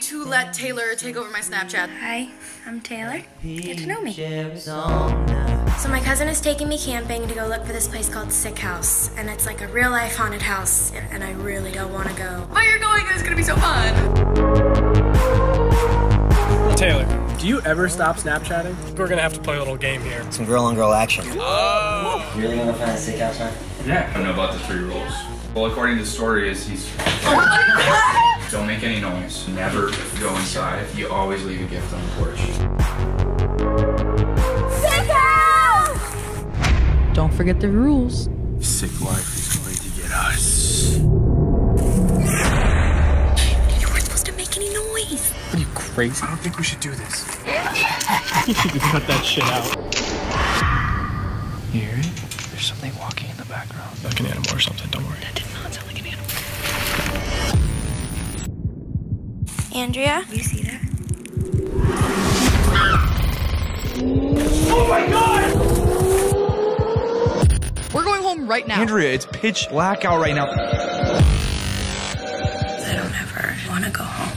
take over my Snapchat. Hi, I'm Taylor. Get to know me. So my cousin is taking me camping to go look for this place called Sick House, and it's like a real life haunted house, and I really don't want to go. But you're going, it's gonna be so fun. Taylor, do you ever stop Snapchatting? We're gonna have to play a little game here. Some girl on girl action. Oh! You really gonna find a sick house, man? Yeah, I don't know about the three rules. Well, according to the story, is he's oh don't make any noise, never go inside. You always leave a gift on the porch. Sick House! Don't forget the rules. Sick life is going to get us. You weren't supposed to make any noise. Are you crazy? I don't think we should do this. you can cut that shit out. You hear it? There's something walking in the background. Like an animal or something, don't worry. Andrea, you see that? Oh my god! We're going home right now. Andrea, it's pitch black out right now. I don't ever want to go home.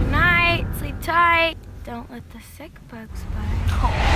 Good night. Sleep tight. Don't let the sick bugs bite. Oh.